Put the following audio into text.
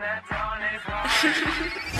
That's wanna hold 'em